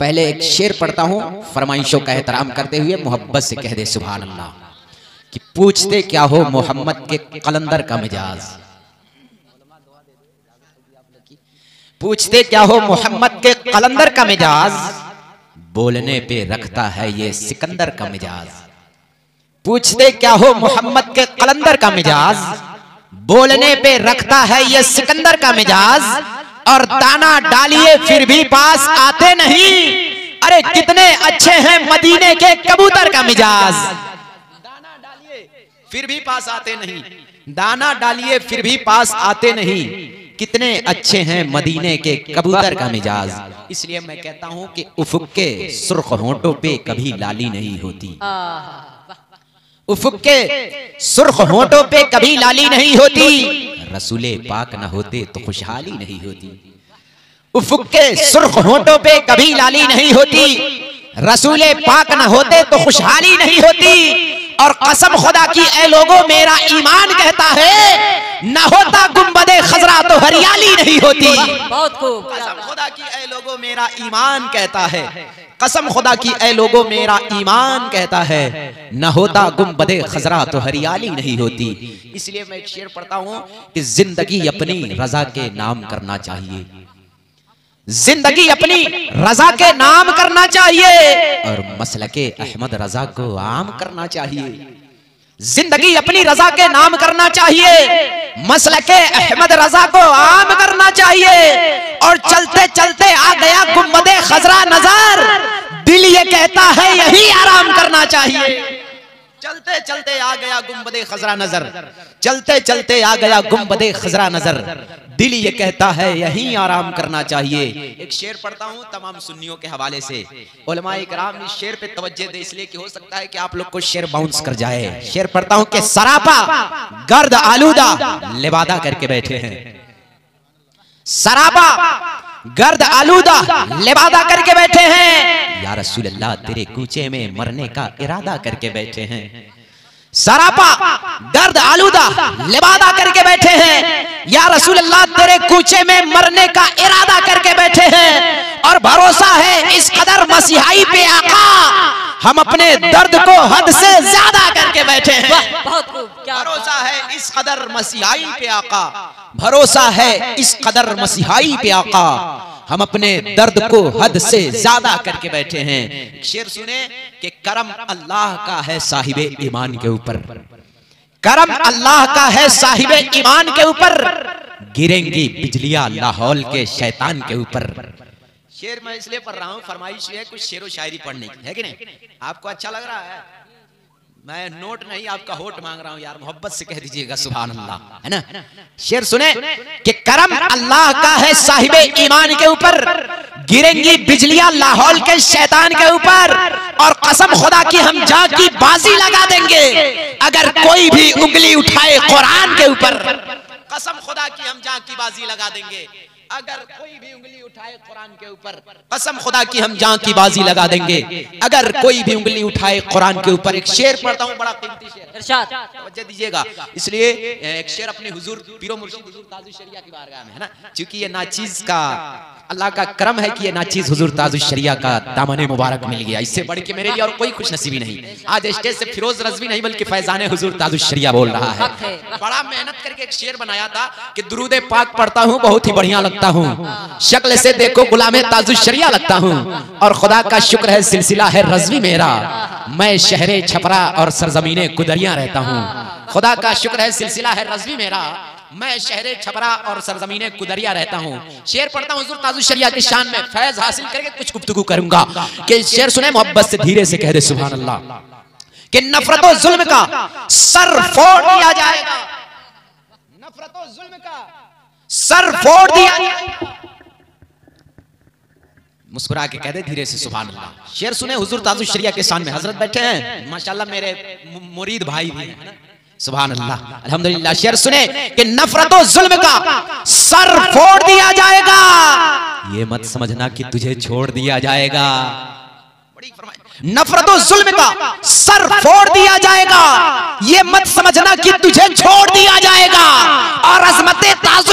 पहले एक शेर पढ़ता हूँ फरमाइशों का एहतराम करते हुए मोहब्बत से कह दे सुबह अल्लाह कि पूछते क्या हो मोहम्मद के कलंदर का मिजाज? पूछते क्या हो मोहम्मद के कलंदर का मिजाज? बोलने पे रखता है ये सिकंदर का मिजाज। पूछते क्या हो मोहम्मद के कलंदर का मिजाज? बोलने पे रखता है ये सिकंदर का मिजाज। और दाना डालिए फिर भी पास आते नहीं। अरे कितने अच्छे हैं मदीने के कबूतर का मिजाज। दाना डालिए फिर भी पास आते नहीं। दाना डालिए फिर भी पास आते नहीं। कितने अच्छे हैं मदीने के कबूतर का मिजाज। इसलिए मैं कहता हूँ कि उफुक के सुर्ख होंठों पे कभी लाली नहीं होती। उफुक के सुर्ख होंठों पे कभी लाली नहीं होती। रसूले पाक ना होते तो खुशहाली नहीं होती। उफुक के सुर्ख होंठों पे कभी लाली नहीं होती। रसूल पाक ना होते तो खुशहाली नहीं होती। और कसम खुदा की ए लोगों मेरा ईमान कहता है न होता गुम्बदे खजरा तो हरियाली नहीं होती। बहुत खूब। ए लोगों, मेरा ईमान कहता है। कसम खुदा की ए लोगों, मेरा ईमान कहता है। न होता गुम्बदे खजरा तो हरियाली नहीं होती। इसलिए मैं एक शेर पढ़ता हूँ कि ज़िंदगी अपनी रजा के नाम करना चाहिए। ज़िंदगी अपनी रजा के नाम करना चाहिए और मसल के अहमद रजा को आम करना चाहिए। ज़िंदगी अपनी रजा के नाम करना चाहिए। मसल के अहमद रजा को आम करना चाहिए। और चलते चलते आ गया गुम्बदे खजरा नज़र। दिल ये कहता है, यही आराम करना चाहिए। चलते चलते आ गया गुम्बदे खजरा नज़र। चलते चलते आ गया गुम्बदे खजरा नज़र। दिल ये कहता है, यहीं आराम करना चाहिए। एक शेर पढ़ता हूँ तमाम सुन्नियों के हवाले से। कराम ने शेर पे तवज्जो दे, इसलिए कि हो सकता है कि आप लोग को शेर बाउंस कर जाए। शेर पढ़ता हूँ कि सरापा, गर्द आलूदा, लिबादा करके बैठे हैं। सरापा गर्द आलूदा लिबादा करके बैठे हैं। या रसूल अल्लाह तेरे कूचे में मरने का इरादा करके बैठे हैं। सरापा दर्द आलूदा लिबादा करके बैठे हैं। या रसूल अल्लाह तेरे कूचे में मरने का इरादा करके बैठे हैं। और भरोसा है इस कदर मसीहाई पे आका हम अपने दर्द को हद से ज़्यादा करके बैठे हैं। बहुत भरोसा है इस कदर मसीहाई पे आका। भरोसा है इस कदर मसीहाई पे आका। हम अपने दर्द को हद से ज़्यादा करके बैठे हैं। शेर सुने कि करम अल्लाह का है साहिब ईमान के ऊपर। करम अल्लाह का है साहिब ईमान के ऊपर। गिरेंगी बिजलियाँ लाहौल के शैतान के ऊपर। शेर मैं इसलिए पढ़ रहा हूँ, फरमाइश है कुछ शेर शायरी पढ़ने की, है कि नहीं? आपको अच्छा लग रहा है? मैं नोट नहीं, आपका होट मांग रहा हूँ यार, मोहब्बत से कह दीजिएगा अल्लाह है ना? शेर सुने कि करम अल्लाह का है साहिब ईमान के ऊपर, गिरेंगी बिजलियाँ लाहौल के शैतान के ऊपर, और कसम खुदा की हम जा की बाजी लगा देंगे, अगर कोई भी उंगली उठाए कुरान के ऊपर, कसम खुदा की हम जा की बाजी लगा देंगे। अगर कोई भी उंगली उठाए कुरान के ऊपर कसम खुदा की हम जान की बाजी लगा देंगे। अगर कोई भी उंगली उठाए कुरान के ऊपर एक शेर पढ़ता हूँ बड़ा कीमती शेर दीजिएगा। इसलिए एक शेर अपने हुजूर पीरो मुर्शिद शरिया की बारगाह में है ना? क्योंकि ये नाचीज का अल्लाह का करम है कि ये नाचीज हुजूर ताजुल शरिया का दामन मुबारक मिल गया। इससे बढ़ के मेरे लिए और कोई खुश नसीबी नहीं। आज स्टेज से फिरोज रजवी नहीं बल्कि फैजान हुजूर ताजुल शरिया बोल रहा है। बड़ा मेहनत करके एक शेर बनाया था कि दुरूद पाक पढ़ता हूँ बहुत ही बढ़िया लगता हूँ। शक्ल से देखो गुलाम ताजुल शरिया लगता हूँ। और खुदा का शुक्र है, सिलसिला है रजवी मेरा। मैं शहरे छपरा और सरजमीने कुदरिया रहता हूँ। खुदा का शुक्र है, सिलसिला है रजवी मेरा। मैं शहरे छपरा और सरजमीने कुदरिया रहता हूँ। शेर पढ़ता हूँ ताजुल शरिया की शान में फैज हासिल करके कुछ गुफ्तगू करूँगा। कि शेर सुने मोहब्बत से धीरे से कह दे सुभान अल्लाह कि नफरत जुल्म का सर फोड़ दिया जाएगा। नफरत जुल्म का सर फोड़ दिया। मुस्कुरा के कह दे धीरे से सुबह अल्लाह शेर सुने हुजूर ताजुल शरिया के शान में हज़रत बैठे हैं। माशाल्लाह मेरे मुरीद भाई भी हैं सुभान अल्लाह अल्हम्दुलिल्लाह शेर सुने कि नफरत जुल्म का सर फोड़ दिया जाएगा। ये मत समझना कि तुझे छोड़ दिया जाएगा। नफरत जुल्म का सर फोड़ दिया जाएगा। ये मत समझना कि तुझे छोड़ दिया जाएगा। और अजमत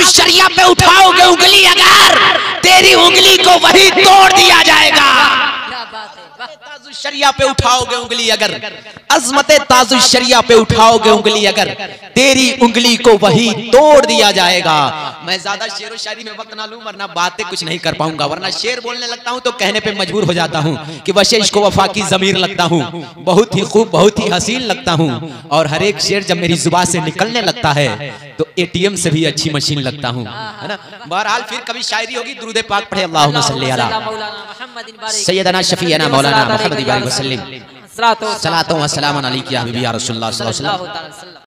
शरिया पे उठाओगे उंगली अगर, तेरी उंगली को वही तोड़ दिया जाएगा। शरिया पे उठाओगे उंगली अगर, अजमत ताजुल शरिया पे उठाओगे उंगली अगर, तेरी उंगली को वही तोड़ दिया जाएगा। मैं ज़्यादा शेर शायरी में वक्त ना लूँ, वरना बातें कुछ नहीं कर पाऊँगा। वरना शेर बोलने लगता हूँ तो कहने पे मजबूर हो जाता हूँ कि वशेष को वफा की जमीर लगता हूँ। बहुत ही खूब, बहुत ही हसीन लगता हूँ। और हर एक शेर जब मेरी ज़ुबान से निकलने लगता है तो एटीएम से भी अच्छी मशीन लगता हूँ। है ना? बहरहाल फिर कभी शायरी होगी, दुरूद पाक पढ़े। अल्लाह अला सैयदना शफीना मौलाना मोहम्मद वसल्लम सलातो सलातो व सलाम अलैका